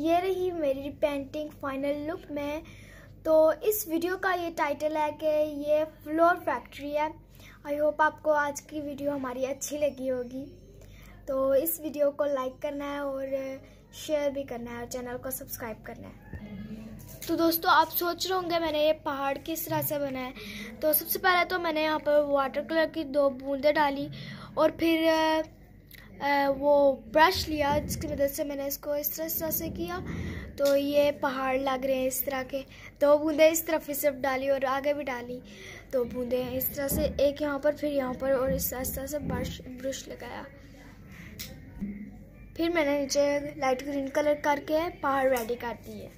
ये रही मेरी पेंटिंग फाइनल लुक में। तो इस वीडियो का ये टाइटल है कि ये फ्लोर फैक्ट्री है। आई होप आपको आज की वीडियो हमारी अच्छी लगी होगी। तो इस वीडियो को लाइक करना है और शेयर भी करना है और चैनल को सब्सक्राइब करना है। तो दोस्तों, आप सोच रहे होंगे मैंने ये पहाड़ किस तरह से बना है। तो सबसे पहले तो मैंने यहाँ पर वाटर कलर की दो बूंदें डाली और फिर वो ब्रश लिया, जिसकी मदद से मैंने इसको इस तरह इस तरह से किया। तो ये पहाड़ लग रहे हैं इस तरह के। दो बूंदें इस तरफ़ ही सिर्फ़ डाली और आगे भी डाली। तो बूंदें इस तरह से, एक यहाँ पर, फिर यहाँ पर और इस तरह इस तरह से ब्रश ब्रश लगाया। फिर मैंने नीचे लाइट ग्रीन कलर करके पहाड़ रेडी कर दिए।